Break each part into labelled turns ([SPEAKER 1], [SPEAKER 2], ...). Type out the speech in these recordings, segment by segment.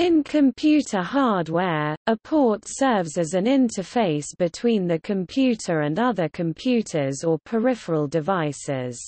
[SPEAKER 1] In computer hardware, a port serves as an interface between the computer and other computers or peripheral devices.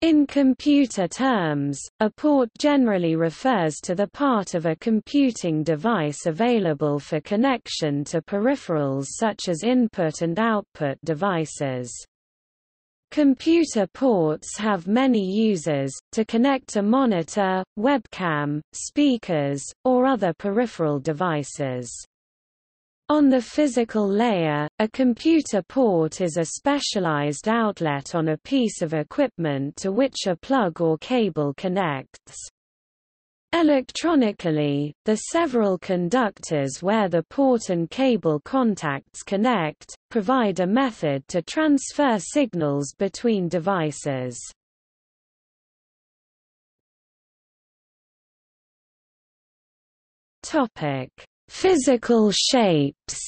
[SPEAKER 1] In computer terms, a port generally refers to the part of a computing device available for connection to peripherals such as input and output devices. Computer ports have many uses, to connect a monitor, webcam, speakers, or other peripheral devices. On the physical layer, a computer port is a specialized outlet on a piece of equipment to which a plug or cable connects. Electronically, the several conductors where the port and cable contacts connect, provide a method to transfer signals between devices. Physical shapes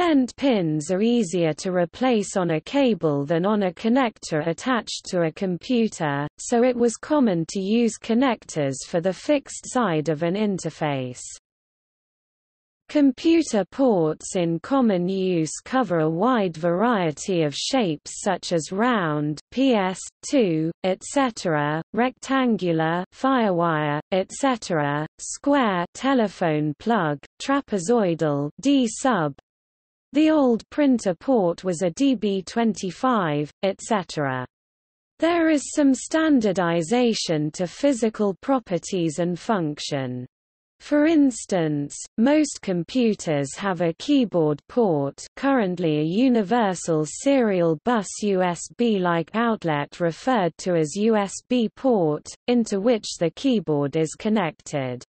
[SPEAKER 1] Bent pins are easier to replace on a cable than on a connector attached to a computer, so it was common to use connectors for the fixed side of an interface. Computer ports in common use cover a wide variety of shapes such as round PS2, etc., rectangular firewire, etc., square telephone plug, trapezoidal D-sub. The old printer port was a DB25, etc. There is some standardization to physical properties and function. For instance, most computers have a keyboard port currently a universal serial bus USB-like outlet referred to as USB port, into which the keyboard is connected.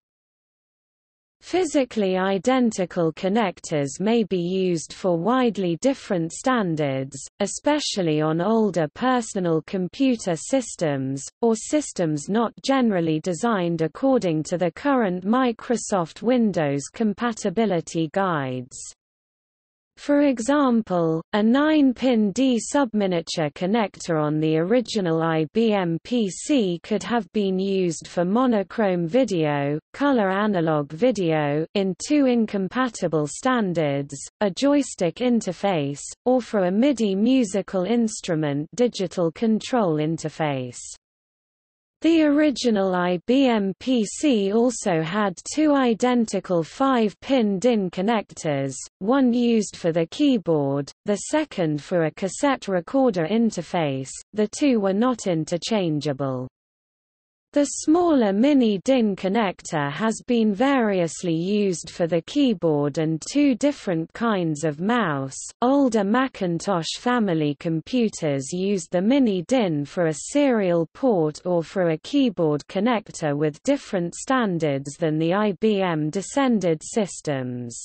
[SPEAKER 1] Physically identical connectors may be used for widely different standards, especially on older personal computer systems, or systems not generally designed according to the current Microsoft Windows compatibility guides. For example, a 9-pin D-subminiature connector on the original IBM PC could have been used for monochrome video, color analog video in two incompatible standards, a joystick interface, or for a MIDI musical instrument digital control interface. The original IBM PC also had two identical 5-pin DIN connectors, one used for the keyboard, the second for a cassette recorder interface, the two were not interchangeable. The smaller mini-DIN connector has been variously used for the keyboard and two different kinds of mouse. Older Macintosh family computers used the mini-DIN for a serial port or for a keyboard connector with different standards than the IBM descended systems.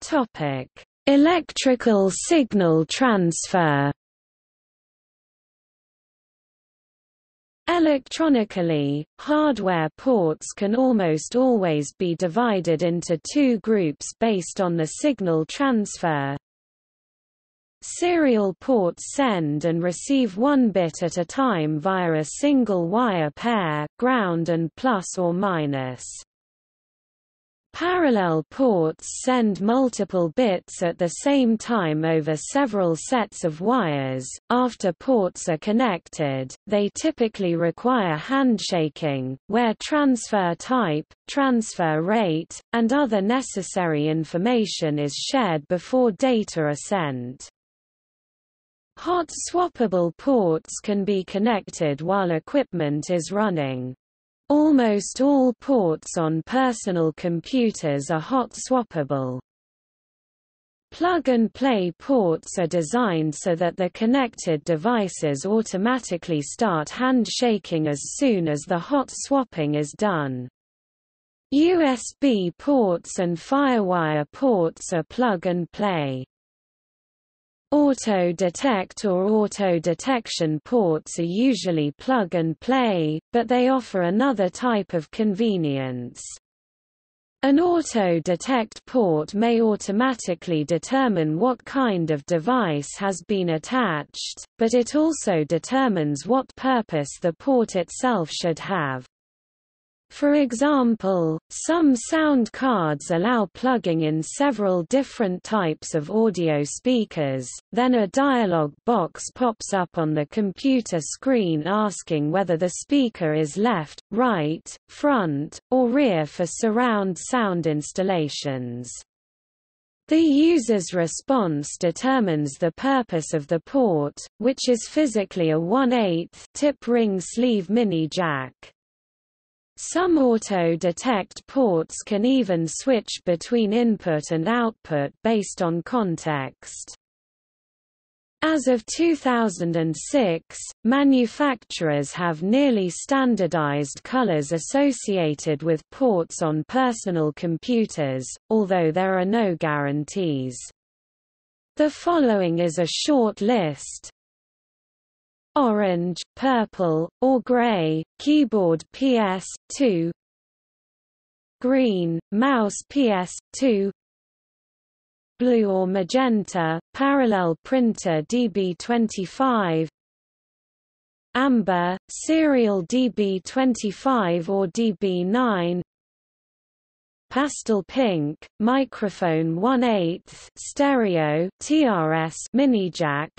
[SPEAKER 1] Topic Electrical signal transfer Electronically, hardware ports can almost always be divided into two groups based on the signal transfer. Serial ports send and receive one bit at a time via a single wire pair ground and plus or minus. Parallel ports send multiple bits at the same time over several sets of wires. After ports are connected, they typically require handshaking, where transfer type, transfer rate, and other necessary information is shared before data are sent. Hot swappable ports can be connected while equipment is running. Almost all ports on personal computers are hot swappable. Plug-and-play ports are designed so that the connected devices automatically start handshaking as soon as the hot swapping is done. USB ports and FireWire ports are plug-and-play. Auto-detect or auto-detection ports are usually plug-and-play, but they offer another type of convenience. An auto-detect port may automatically determine what kind of device has been attached, but it also determines what purpose the port itself should have. For example, some sound cards allow plugging in several different types of audio speakers, then a dialog box pops up on the computer screen asking whether the speaker is left, right, front, or rear for surround sound installations. The user's response determines the purpose of the port, which is physically a 1 8 tip ring sleeve mini jack. Some auto-detect ports can even switch between input and output based on context. As of 2006, manufacturers have nearly standardized colors associated with ports on personal computers, although there are no guarantees. The following is a short list, orange, purple, or gray, keyboard PS2 green, mouse PS2 blue or magenta, parallel printer DB25 amber, serial DB25 or DB9 pastel pink, microphone 1 8 stereo TRS mini jack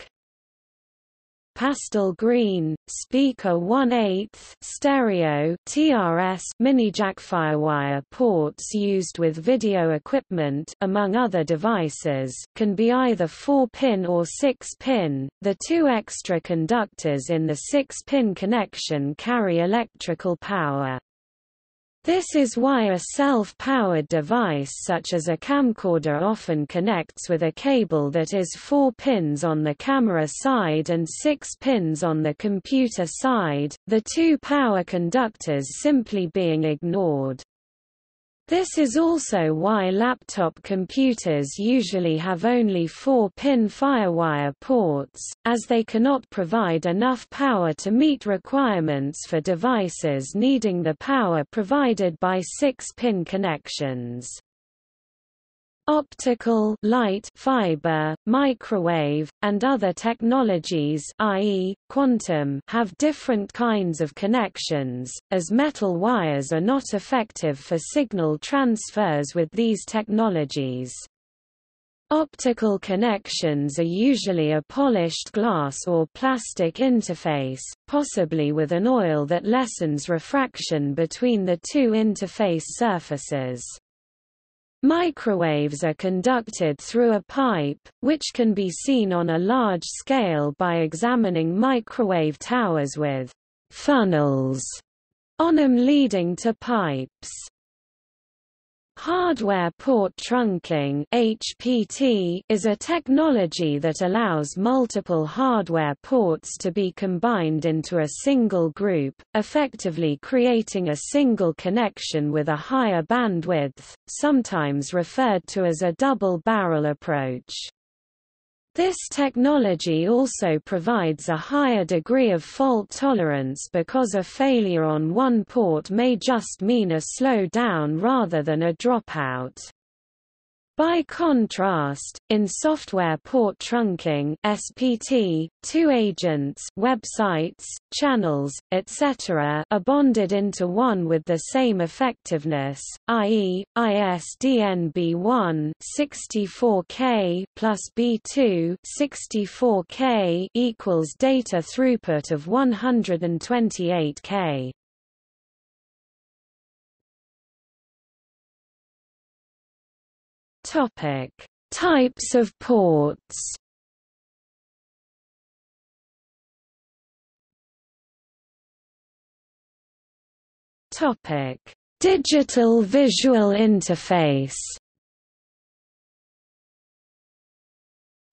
[SPEAKER 1] pastel green, speaker 1 8 stereo TRS mini-jack firewire ports used with video equipment among other devices can be either 4-pin or 6-pin. The two extra conductors in the 6-pin connection carry electrical power. This is why a self-powered device such as a camcorder often connects with a cable that is 4 pins on the camera side and 6 pins on the computer side, the two power conductors simply being ignored. This is also why laptop computers usually have only 4-pin FireWire ports, as they cannot provide enough power to meet requirements for devices needing the power provided by 6-pin connections. Optical light fiber, microwave, and other technologies i.e., quantum have different kinds of connections, as metal wires are not effective for signal transfers with these technologies. Optical connections are usually a polished glass or plastic interface, possibly with an oil that lessens refraction between the two interface surfaces. Microwaves are conducted through a pipe, which can be seen on a large scale by examining microwave towers with funnels on them leading to pipes. Hardware port trunking HPT is a technology that allows multiple hardware ports to be combined into a single group, effectively creating a single connection with a higher bandwidth, sometimes referred to as a double-barrel approach. This technology also provides a higher degree of fault tolerance because a failure on one port may just mean a slowdown rather than a dropout. By contrast, in software port trunking (SPT), two agents, websites, channels, etc., are bonded into one with the same effectiveness, i.e., ISDN B1 64K plus B2 64K equals data throughput of 128K. Topic: Types of ports. Topic: Digital visual interface.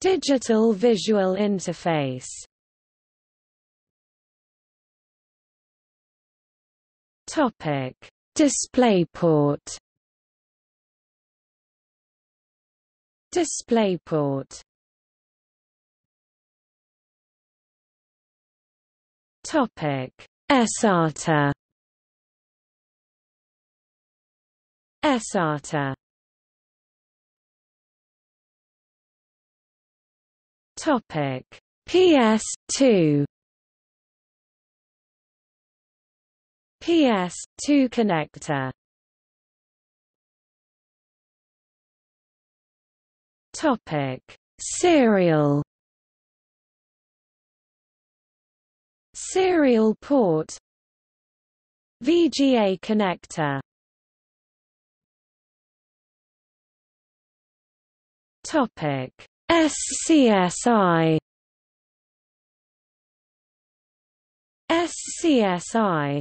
[SPEAKER 1] Digital visual interface. Topic: DisplayPort. DisplayPort. Topic: eSATA eSATA Topic. PS2 PS2 connector Topic. Serial Serial port. VGA connector. Topic. SCSI SCSI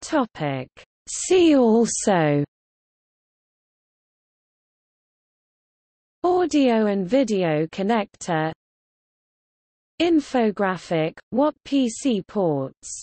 [SPEAKER 1] Topic See also Audio and video connector Infographic, what PC ports